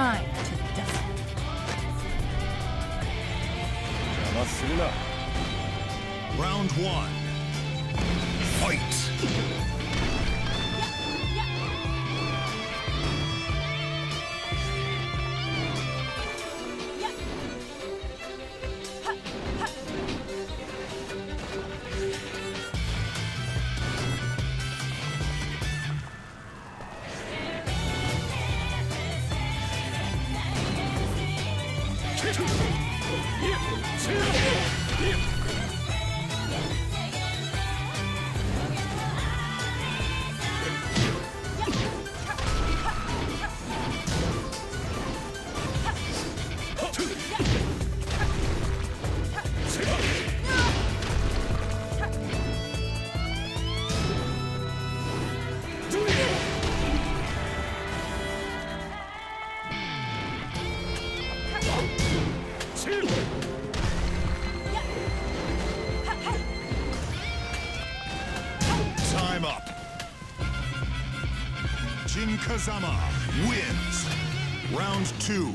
Time to one. Fight. 行く! Time up. Jin Kazama wins. Round two.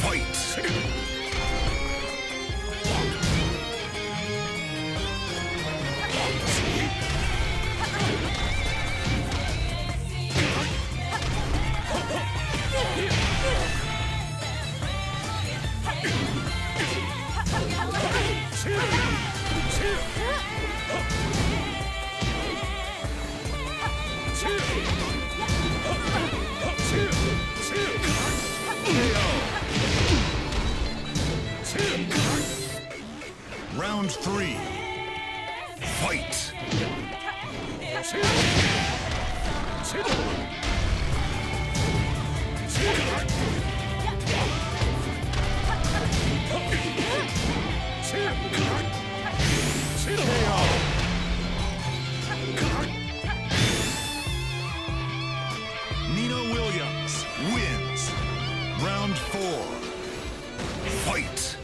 Fight. Round three. Fight. Fight.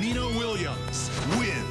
Nina Williams wins.